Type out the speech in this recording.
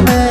Amen.